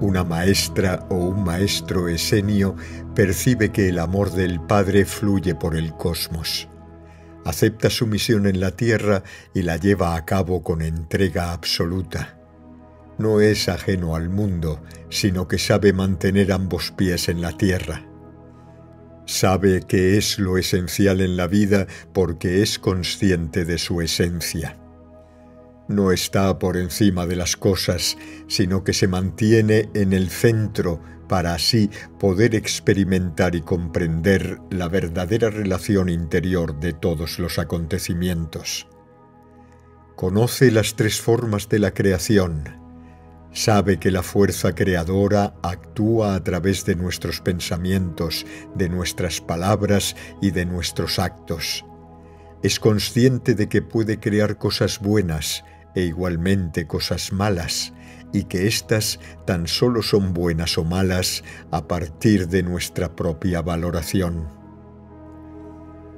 Una maestra o un maestro esenio percibe que el amor del Padre fluye por el cosmos. Acepta su misión en la tierra y la lleva a cabo con entrega absoluta. No es ajeno al mundo, sino que sabe mantener ambos pies en la tierra. Sabe que es lo esencial en la vida porque es consciente de su esencia no está por encima de las cosas, sino que se mantiene en el centro para así poder experimentar y comprender la verdadera relación interior de todos los acontecimientos. Conoce las tres formas de la creación. Sabe que la fuerza creadora actúa a través de nuestros pensamientos, de nuestras palabras y de nuestros actos. Es consciente de que puede crear cosas buenas, e igualmente cosas malas, y que éstas tan solo son buenas o malas a partir de nuestra propia valoración.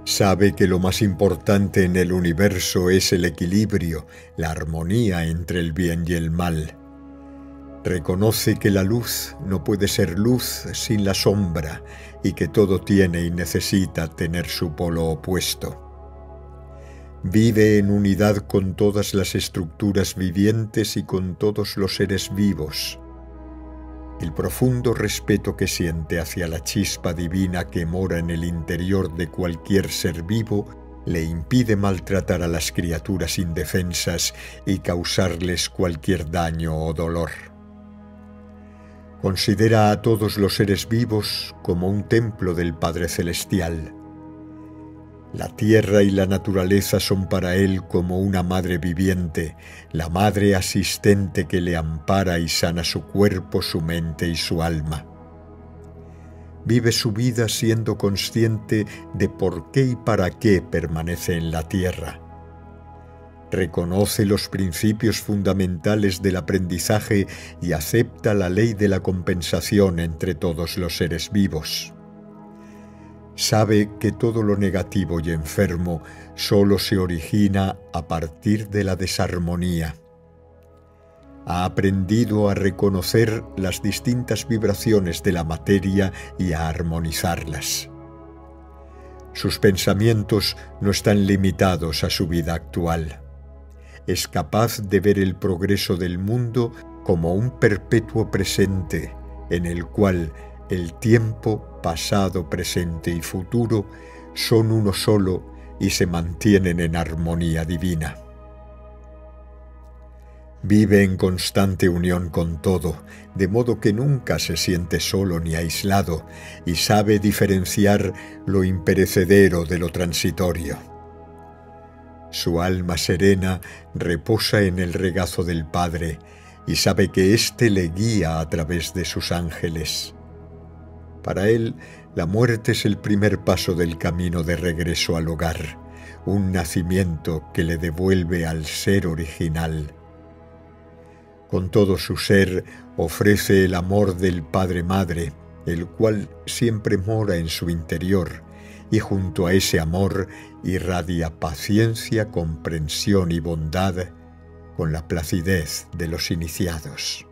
Sabe que lo más importante en el universo es el equilibrio, la armonía entre el bien y el mal. Reconoce que la luz no puede ser luz sin la sombra y que todo tiene y necesita tener su polo opuesto. Vive en unidad con todas las estructuras vivientes y con todos los seres vivos. El profundo respeto que siente hacia la chispa divina que mora en el interior de cualquier ser vivo le impide maltratar a las criaturas indefensas y causarles cualquier daño o dolor. Considera a todos los seres vivos como un templo del Padre Celestial la tierra y la naturaleza son para él como una madre viviente, la madre asistente que le ampara y sana su cuerpo, su mente y su alma. Vive su vida siendo consciente de por qué y para qué permanece en la tierra. Reconoce los principios fundamentales del aprendizaje y acepta la ley de la compensación entre todos los seres vivos sabe que todo lo negativo y enfermo solo se origina a partir de la desarmonía. Ha aprendido a reconocer las distintas vibraciones de la materia y a armonizarlas. Sus pensamientos no están limitados a su vida actual. Es capaz de ver el progreso del mundo como un perpetuo presente en el cual el tiempo, pasado, presente y futuro son uno solo y se mantienen en armonía divina. Vive en constante unión con todo, de modo que nunca se siente solo ni aislado y sabe diferenciar lo imperecedero de lo transitorio. Su alma serena reposa en el regazo del Padre y sabe que éste le guía a través de sus ángeles. Para él, la muerte es el primer paso del camino de regreso al hogar, un nacimiento que le devuelve al ser original. Con todo su ser ofrece el amor del Padre-Madre, el cual siempre mora en su interior, y junto a ese amor irradia paciencia, comprensión y bondad con la placidez de los iniciados.